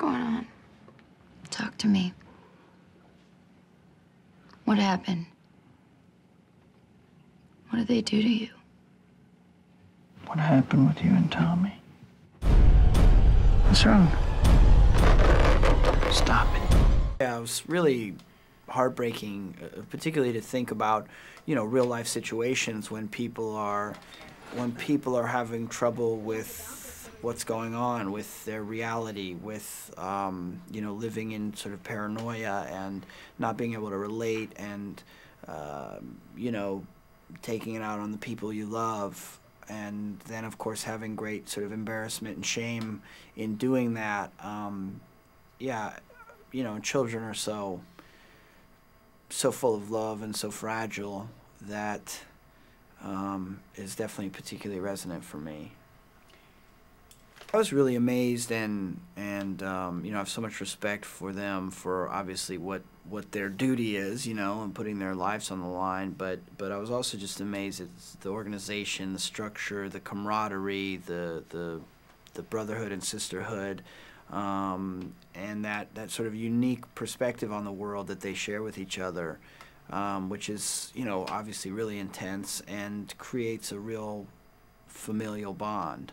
going on? Talk to me. What happened? What did they do to you? What happened with you and Tommy? What's wrong? Stop it. Yeah, it was really heartbreaking, uh, particularly to think about, you know, real life situations when people are, when people are having trouble with what's going on with their reality, with um, you know, living in sort of paranoia and not being able to relate, and uh, you know, taking it out on the people you love. And then of course having great sort of embarrassment and shame in doing that. Um, yeah you know children are so so full of love and so fragile that um, is definitely particularly resonant for me I was really amazed and and um, you know I have so much respect for them for obviously what what their duty is you know and putting their lives on the line but but I was also just amazed at the organization the structure the camaraderie the the the brotherhood and sisterhood um, and that that sort of unique perspective on the world that they share with each other um, which is you know obviously really intense and creates a real familial bond